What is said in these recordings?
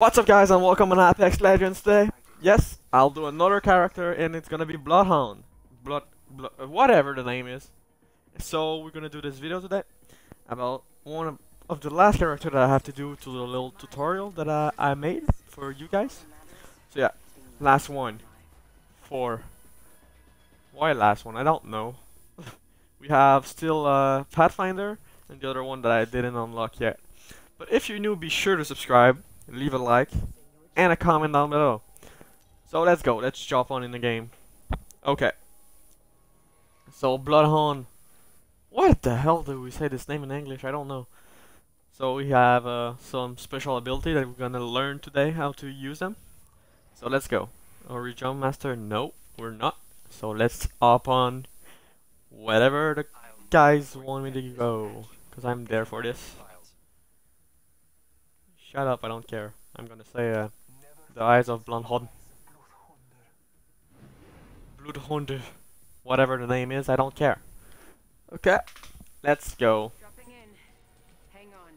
What's up guys and welcome on Apex Legends today. Yes, I'll do another character and it's gonna be Bloodhound. Blood, blood uh, whatever the name is. So we're gonna do this video today about one of, of the last character that I have to do to the little tutorial that I, I made for you guys. So yeah, last one. For why last one? I don't know. we have still uh, Pathfinder and the other one that I didn't unlock yet. But if you're new, be sure to subscribe leave a like, and a comment down below. So let's go, let's jump on in the game. Okay. So Bloodhound. What the hell do we say this name in English? I don't know. So we have uh, some special ability that we're gonna learn today how to use them. So let's go. Are we jump master? No, we're not. So let's hop on whatever the guys want me to go. Cause I'm there for this. Shut up, I don't care. I'm gonna say uh, the eyes of Bloodhound. Bloodhound. Whatever the name is, I don't care. Okay, let's go. Hang on.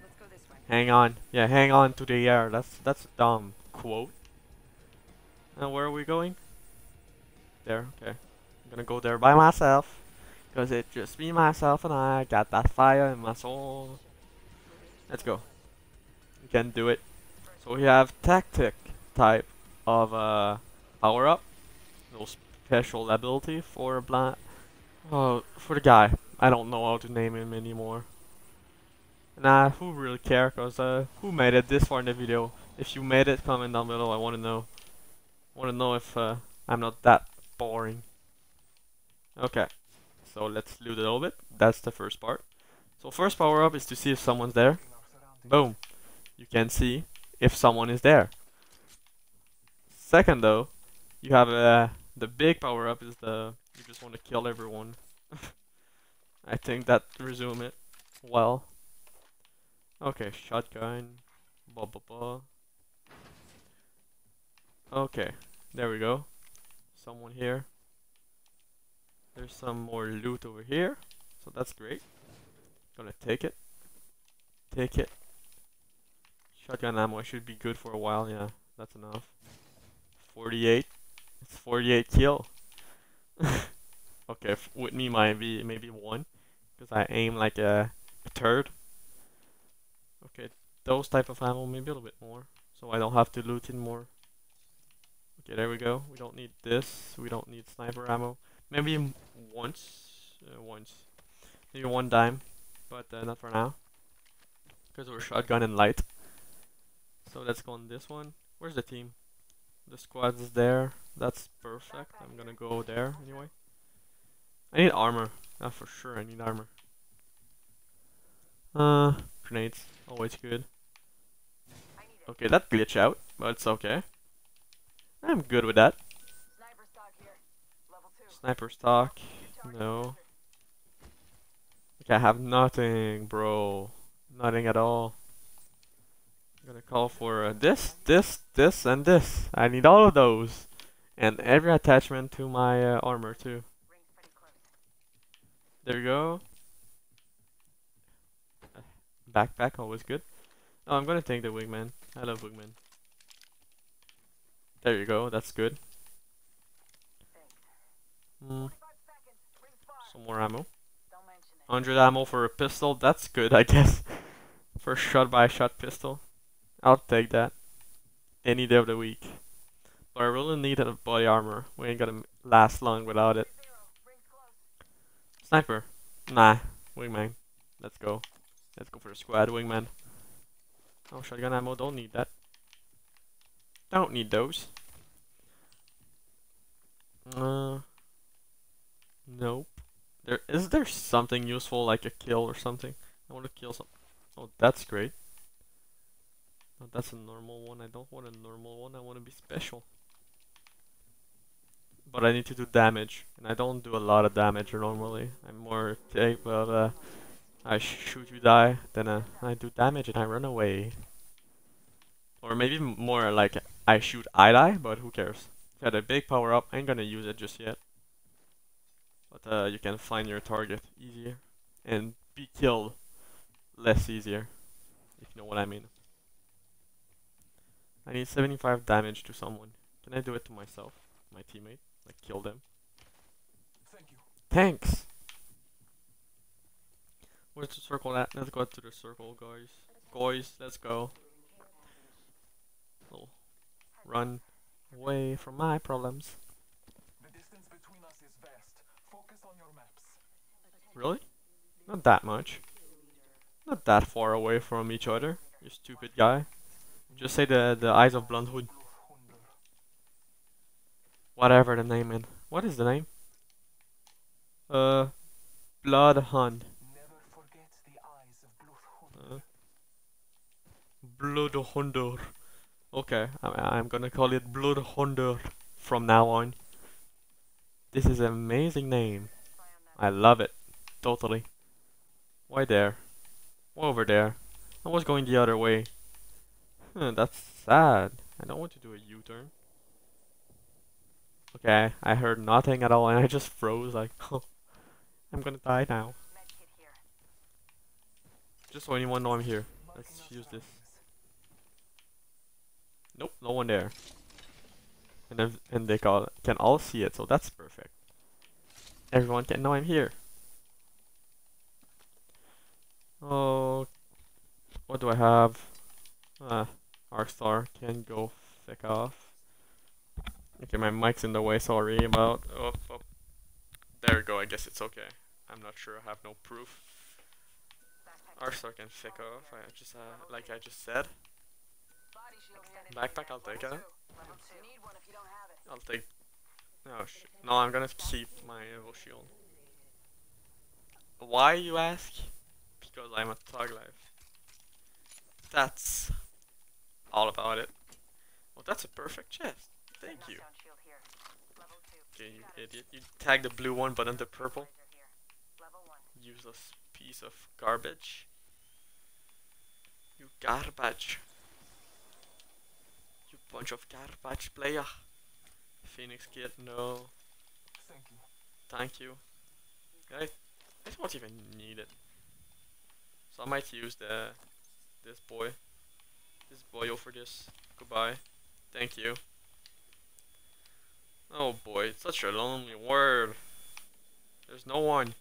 Let's go. Hang on. Yeah, hang on to the air. That's that's a dumb quote. And where are we going? There, okay. I'm gonna go there by myself. Cause it just me, myself, and I got that fire in my soul. Let's go. Can do it. So we have tactic type of uh, power up. No special ability for blind. Oh, for the guy. I don't know how to name him anymore. Nah, who really care? Cause uh, who made it this far in the video? If you made it, comment down below. I want to know. Want to know if uh, I'm not that boring. Okay, so let's loot a little bit. That's the first part. So first power up is to see if someone's there. Boom you can see if someone is there. Second though, you have uh, the big power up is the you just want to kill everyone. I think that resume it well. Okay, shotgun. Blah blah blah. Okay, there we go. Someone here. There's some more loot over here, so that's great. Gonna take it. Take it. Shotgun ammo should be good for a while, yeah. That's enough. 48. It's 48 kill. okay, with me might be maybe one. Because I aim like a, a third. Okay, those type of ammo maybe a little bit more. So I don't have to loot in more. Okay, there we go. We don't need this. We don't need sniper ammo. Maybe once. Uh, once. Maybe one dime. But uh, not for now. Because we're shotgun and light. So let's go on this one. Where's the team? The squad is there. That's perfect. I'm gonna go there anyway. I need armor. Yeah, for sure I need armor. Uh, grenades. Always good. Okay, that glitch out, but it's okay. I'm good with that. Sniper stock. No. I have nothing, bro. Nothing at all. I'm gonna call for uh, this, this, this, and this. I need all of those. And every attachment to my uh, armor too. There you go. Backpack, always good. Oh, I'm gonna take the wingman. I love wingman. There you go, that's good. Mm. Some more ammo. 100 ammo for a pistol, that's good I guess. For shot by shot pistol. I'll take that. Any day of the week. But I really need a body armor. We ain't gonna last long without it. Sniper. Nah. Wingman. Let's go. Let's go for the squad wingman. Oh, shotgun ammo. Don't need that. Don't need those. Uh. Nope. There is there something useful like a kill or something? I want to kill some. Oh, that's great. Oh, that's a normal one. I don't want a normal one. I want to be special. But I need to do damage. And I don't do a lot of damage normally. I'm more take of uh, I shoot you die, then uh, I do damage and I run away. Or maybe more like I shoot I die, but who cares. Got a big power up, I ain't gonna use it just yet. But uh, you can find your target easier. And be killed less easier. If you know what I mean. I need 75 damage to someone. Can I do it to myself? My teammate? Like kill them? Thank you. Thanks! Where's the circle at? Let's go to the circle, guys. Guys, let's go. Oh, run away from my problems. The distance between us is vast. Focus on your maps. Really? Not that much. Not that far away from each other. You stupid guy. Just say the the eyes of Bloodhound. Bluthunde. Whatever the name is. What is the name? Uh, Bloodhound. Never forget the eyes of Bluthunde. Uh, Bloodhunder. Okay, I'm, I'm gonna call it Bloodhunder from now on. This is an amazing name. I love it. Totally. Why there? Why over there? I was going the other way. That's sad. I don't want to do a U-turn. Okay, I heard nothing at all and I just froze like, oh, I'm gonna die now. Just so anyone know I'm here. Let's use this. Nope, no one there. And and they can can all see it, so that's perfect. Everyone can know I'm here. Oh, what do I have? Ah, Arc Star can go fuck off. Okay, my mic's in the way. Sorry about. Oh, oh. There we go. I guess it's okay. I'm not sure. I have no proof. Arc Star can fuck off. I just, uh, like I just said. Backpack, I'll take it. I'll take. Oh shit. No, I'm gonna keep my Evo shield. Why, you ask? Because I'm a Tog Life. That's all about it. Well, that's a perfect chest. Thank you. Knockdown shield here. Level two. Okay, you idiot. You tagged the blue one, but then the purple. Laser here. Level one. Useless piece of garbage. You garbage. You bunch of garbage player. Phoenix Kit, no. Thank you. Thank you. I, I don't even need it. So I might use the this boy. This boy over this. Goodbye. Thank you. Oh boy, it's such a lonely world. There's no one.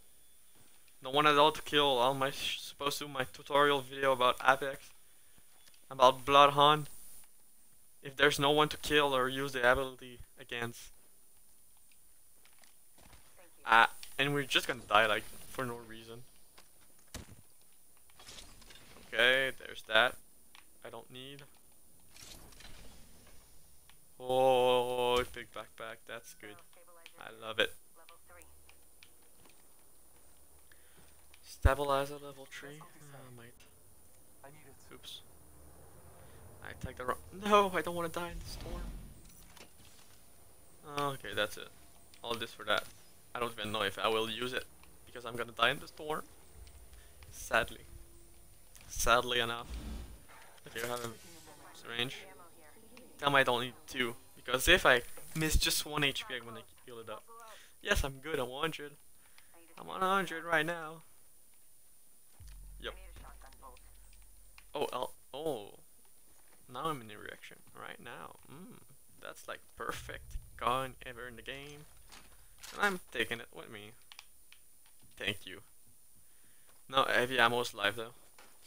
No one at all to kill. All my sh- supposed to do my tutorial video about Apex. About Bloodhound. If there's no one to kill or use the ability against. Ah, and we're just gonna die like for no reason. Okay, there's that. I don't need. Oh, big backpack. That's good. I love it. Stabilizer level three. Oh, mate. I need it. Oops. I tagged the wrong. No, I don't want to die in the storm. Okay, that's it. All this for that. I don't even know if I will use it because I'm gonna die in the storm. Sadly. Sadly enough. I have a syringe. I don't need two because if I miss just one HP, I'm gonna heal it up. Yes, I'm good. I'm 100. I need a I'm on 100 right now. Yep. A. Oh, I'll, oh. Now I'm in the reaction. Right now. Mm, that's like perfect gun ever in the game. And I'm taking it with me. Thank you. No heavy ammo's live though.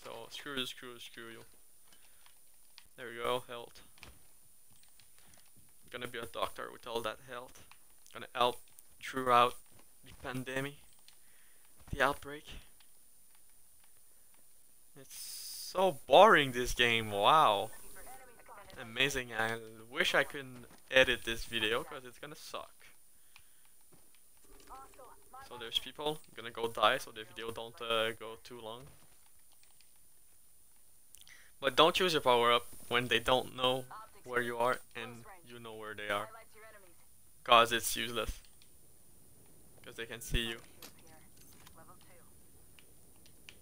So screw you, screw you, screw you. There we go, health. Gonna be a doctor with all that health. Gonna help throughout the pandemic. The outbreak. It's so boring this game, wow. Amazing, I wish I could edit this video because it's gonna suck. So there's people gonna go die so the video don't uh, go too long. But don't use your power up when they don't know where you are and you know where they are. Cause it's useless. Because they can see you.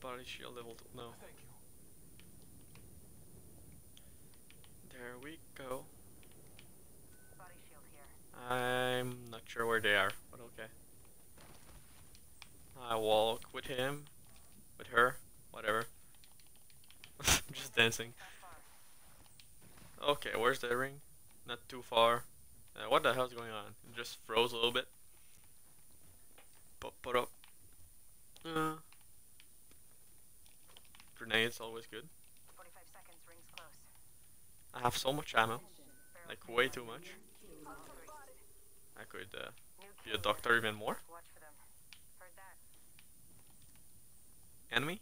Body shield level two. No. There we go. I'm not sure where they are, but okay. I walk with him, with her, whatever. Dancing. Okay, where's the ring? Not too far. Uh, what the hell's going on? It just froze a little bit. Pop it up. Uh, grenades always good. I have so much ammo, like way too much. I could uh, be a doctor even more. Enemy?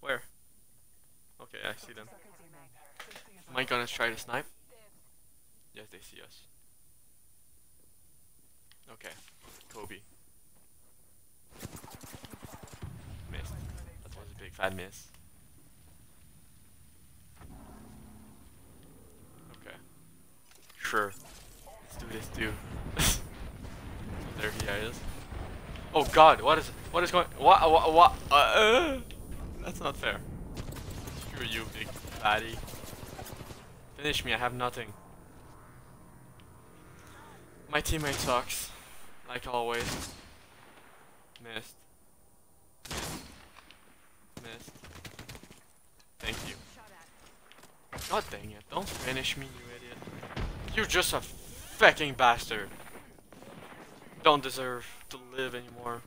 Where? Okay, I see them. I gonna try to snipe? Yes, they see us. Okay, Kobe. Missed. That was a big fat miss. Okay. Sure. Let's do this too. there he is. Oh god, what is what is going what what what uh, uh, that's not fair. Screw you, big fatty. Finish me, I have nothing. My teammate sucks. Like always. Missed. Missed. Missed. Thank you. God dang it, don't finish me, you idiot. You're just a fucking bastard. Don't deserve to live anymore.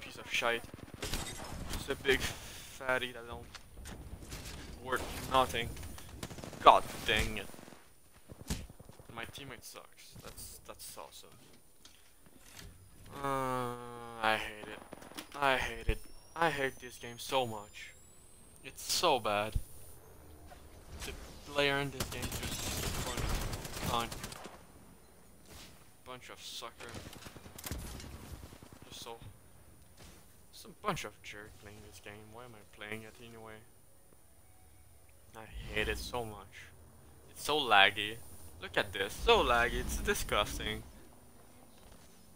Piece of shite. Just a big fatty that don't worth nothing. God dang it. My teammate sucks. That's that's awesome. Uh, I hate it. I hate it. I hate this game so much. It's so bad. The player in this game just a bunch of sucker. Just so just a bunch of jerk playing this game. Why am I playing it anyway? I hate it so much. It's so laggy. Look at this, so laggy, it's disgusting.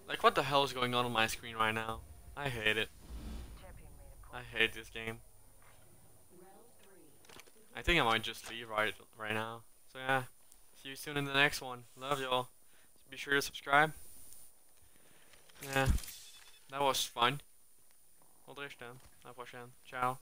Like what the hell is going on on my screen right now? I hate it. I hate this game. I think I might just leave right right now. So yeah, see you soon in the next one. Love y'all. Be sure to subscribe. Yeah, that was fun. Hold la prochaine. Ciao.